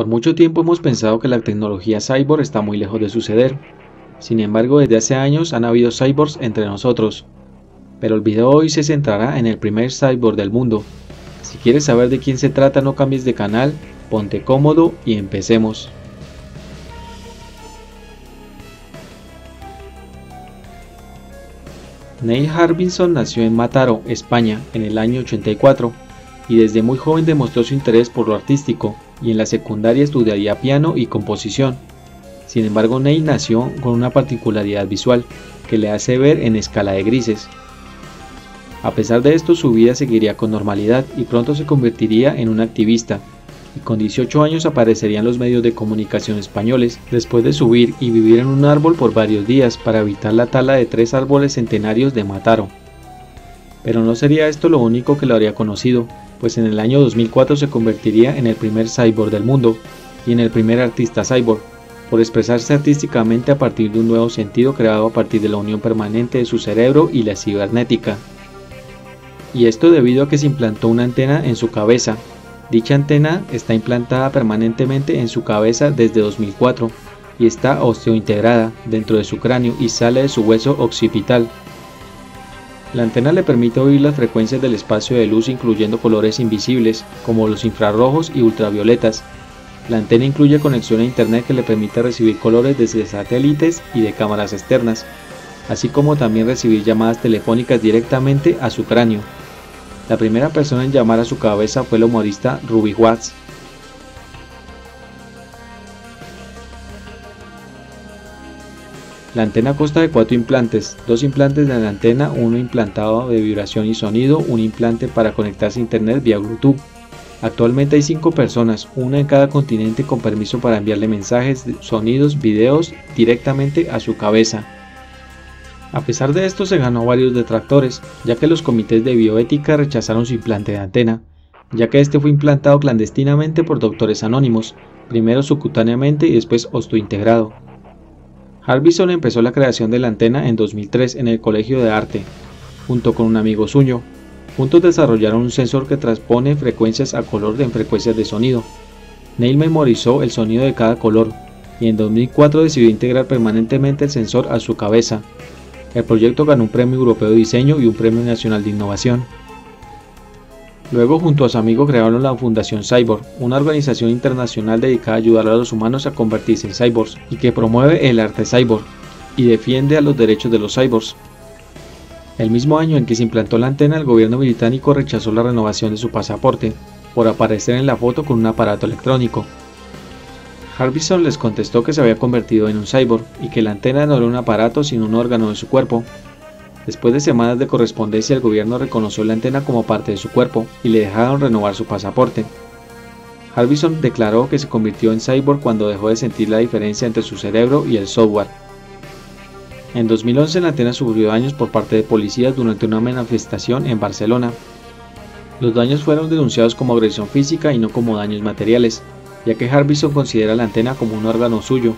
Por mucho tiempo hemos pensado que la tecnología cyborg está muy lejos de suceder. Sin embargo, desde hace años han habido cyborgs entre nosotros. Pero el video hoy se centrará en el primer cyborg del mundo. Si quieres saber de quién se trata, no cambies de canal, ponte cómodo y empecemos. Neil Harbinson nació en Mataro, España, en el año 84, y desde muy joven demostró su interés por lo artístico, y en la secundaria estudiaría piano y composición. Sin embargo, Neil nació con una particularidad visual, que le hace ver en escala de grises. A pesar de esto, su vida seguiría con normalidad y pronto se convertiría en un activista, y con 18 años aparecería en los medios de comunicación españoles después de subir y vivir en un árbol por varios días para evitar la tala de tres árboles centenarios de Mataro. Pero no sería esto lo único que lo habría conocido, pues en el año 2004 se convertiría en el primer cyborg del mundo y en el primer artista cyborg, por expresarse artísticamente a partir de un nuevo sentido creado a partir de la unión permanente de su cerebro y la cibernética. Y esto debido a que se implantó una antena en su cabeza, Dicha antena está implantada permanentemente en su cabeza desde 2004 y está osteointegrada dentro de su cráneo y sale de su hueso occipital. La antena le permite oír las frecuencias del espacio de luz incluyendo colores invisibles como los infrarrojos y ultravioletas. La antena incluye conexión a internet que le permite recibir colores desde satélites y de cámaras externas, así como también recibir llamadas telefónicas directamente a su cráneo. La primera persona en llamar a su cabeza fue el humorista Ruby Watts. La antena consta de cuatro implantes, dos implantes de la antena, uno implantado de vibración y sonido, un implante para conectarse a internet vía Bluetooth. Actualmente hay cinco personas, una en cada continente con permiso para enviarle mensajes, sonidos, videos directamente a su cabeza. A pesar de esto se ganó varios detractores, ya que los comités de bioética rechazaron su implante de antena, ya que este fue implantado clandestinamente por doctores anónimos, primero subcutáneamente y después ostointegrado. Harbison empezó la creación de la antena en 2003 en el Colegio de Arte, junto con un amigo suyo. Juntos desarrollaron un sensor que transpone frecuencias a color en frecuencias de sonido. Neil memorizó el sonido de cada color, y en 2004 decidió integrar permanentemente el sensor a su cabeza, el proyecto ganó un premio europeo de diseño y un premio nacional de innovación. Luego, junto a su amigo, crearon la Fundación Cyborg, una organización internacional dedicada a ayudar a los humanos a convertirse en cyborgs y que promueve el arte cyborg y defiende los derechos de los cyborgs. El mismo año en que se implantó la antena, el gobierno británico rechazó la renovación de su pasaporte por aparecer en la foto con un aparato electrónico, Harbison les contestó que se había convertido en un cyborg y que la antena no era un aparato sino un órgano de su cuerpo. Después de semanas de correspondencia el gobierno reconoció la antena como parte de su cuerpo y le dejaron renovar su pasaporte. Harbison declaró que se convirtió en cyborg cuando dejó de sentir la diferencia entre su cerebro y el software. En 2011 la antena sufrió daños por parte de policías durante una manifestación en Barcelona. Los daños fueron denunciados como agresión física y no como daños materiales, ya que Harbison considera la antena como un órgano suyo.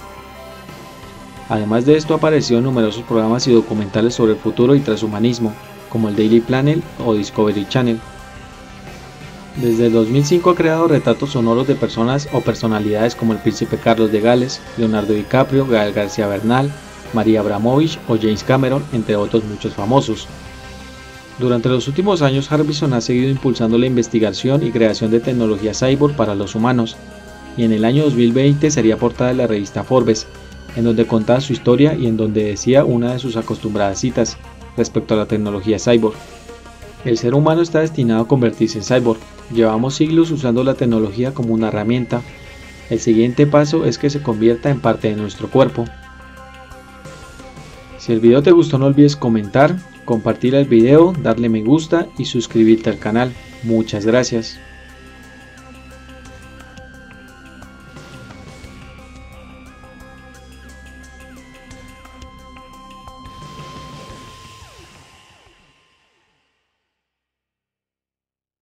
Además de esto apareció en numerosos programas y documentales sobre el futuro y transhumanismo, como el Daily Planet o Discovery Channel. Desde el 2005 ha creado retratos sonoros de personas o personalidades como el príncipe Carlos de Gales, Leonardo DiCaprio, Gael García Bernal, María Abramovich o James Cameron, entre otros muchos famosos. Durante los últimos años, Harbison ha seguido impulsando la investigación y creación de tecnología cyborg para los humanos, y en el año 2020 sería portada de la revista Forbes, en donde contaba su historia y en donde decía una de sus acostumbradas citas respecto a la tecnología cyborg. El ser humano está destinado a convertirse en cyborg. Llevamos siglos usando la tecnología como una herramienta. El siguiente paso es que se convierta en parte de nuestro cuerpo. Si el video te gustó no olvides comentar, compartir el video, darle me gusta y suscribirte al canal. Muchas gracias.